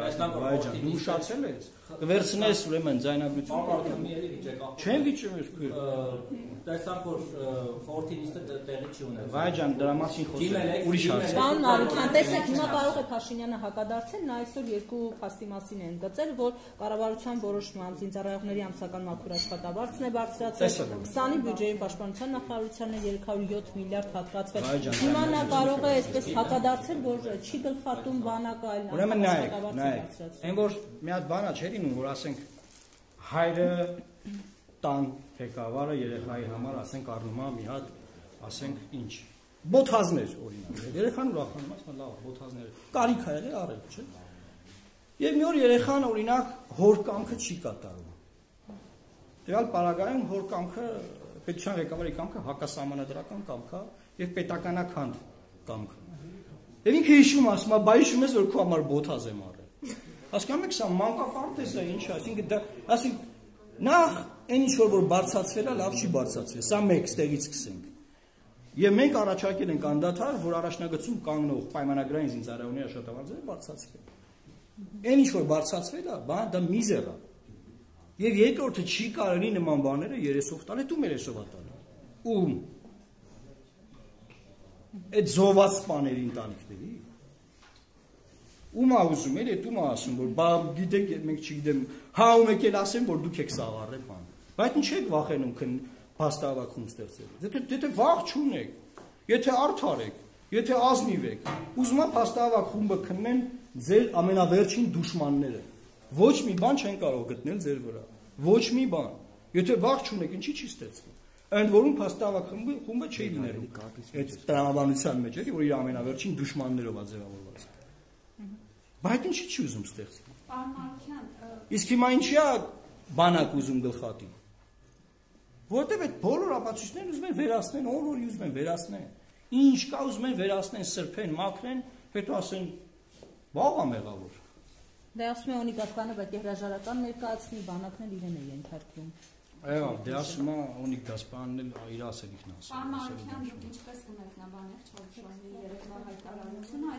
uh, ստացել ես։ Կվերցնես ուրեմն ձայնագրություն։ Պարոն, մի էլի վիճակ ապա։ Չեմ վիճում ես քույր։ Տեսանք որ խորհրդի նիստը տեղի չի ունեցել։ Վայ ջան, դրա մասին խոսել։ Ուրիշ հարց։ Պարոն Մարուկյան, տեսեք, հիմա կարող է Փաշինյանը հակադարձել, նա այսօր երկու փաստի մասին են գծել, որ կառավարության որոշ զինծառայողների ամսական մաքուր աշխատավարձն է բարձրացել, Տեսեք։ 20-ի բյուջեի պաշտպանության նախարարությանը 307 միլիարդ հատկացվել։ Հիմա նա կարող է այսպես հակադարձել, որ չի գլխատում բանակը, այլ Ուրեմն նայեք, նայեք։ բարձրացրել։ Այն որ մի հատ բանա չէ լինում, որ ասենք հայրը տան ղեկավարը երեխայի համար ասենք առնում է մի հատ, ասենք ինչ, բոթազներ օրինակ։ Երեխան ուրախանում է, ասում լավ, բոթազներ։ Կարիք է եղել առել, չէ՞։ Եվ մի օր երեխան օրինակ հոր կամքը չի կատարում։ Դրալ պարագայում հոր կամքը պետության ղեկավարի կամքը հակասահմանադրական կամքա եւ պետականական կամքը։ Եվ ինքը հիշում ասում է, բայ հիշում ես որ քո համար բոթազ եմ առել։ Հասկանում եք, սա մանկապարտեզ է, ինչ այսինքն դա, ասենք նախ այն ինչ որ բարձացվել է, լավ չի բարձացվել։ Սա մեկ ստեղից սկսենք։ Եվ մենք առաջարկել ենք անդադար, որ առաջնագծում կանգնող պայմանագրային զինծառայողների աշխատավարձերը բարձրացվեն։ Այն ինչ որ բարձրացվել է, բան դա միզեր է։ Եվ երկրորդը չի կարելի նման բաները 30-ով տալ, դու մեր էսով տալ։ Ում։ Այդ զոհված սպաների ընտանիքների։ Ում ա ուզում էլ, այդ ում ա ասում, որ բա գիտեք, մենք չգիտեմ, հա ում եկել ասեմ, որ դուք եք սավառել բան։ Բայց ինչ եք վախենում քն փաստավակում ստեղծել։ Եթե եթե վախ չունեք, եթե արդար եք, եթե ազնիվ եք, ուզում ա փաստավակ խումբը քննեն ձեր ամենավերջին դուշմանները։ Ոչ մի բան չեն կարող գտնել ձեր վրա։ Ոչ մի բան։ Եթե վախ չունեք, ինչի չի ստեղծվում։ Ընդ որում փաստավակ խումբը խումբը չի լինելու։ Այդ տրամաբանության մեջ էլի, որ իր ամենավերջին դուշմաններով է ձևավորված։ Բայց ինչի չի ուզում ստեղծել։ ը, Իսկ հիմա ինչի է բանակ ուզում գլխատի։ Որտեւ այդ բոլոր ապացույցներն ուզում են վերացնեն, օր-օրի ուզում են վերացնեն։ Ինչ կա ուզում են վերացնեն, սրբեն, մաքրեն, հետո ասեն վաղ է մեղավոր։ Դե ասում է ունի Գասպանը, բայց հրաժարական ներկայացնի բանակն էլ իրեն է ենթարկվում։ Այո, դե ասում է Օնիկ Գասպանն էլ իր ասելիքն ասում։ Պարոն Մարուկյան, դուք ինչպես կմեկնաբանեք Չավուշյանի երեքնա հայտարարությունը,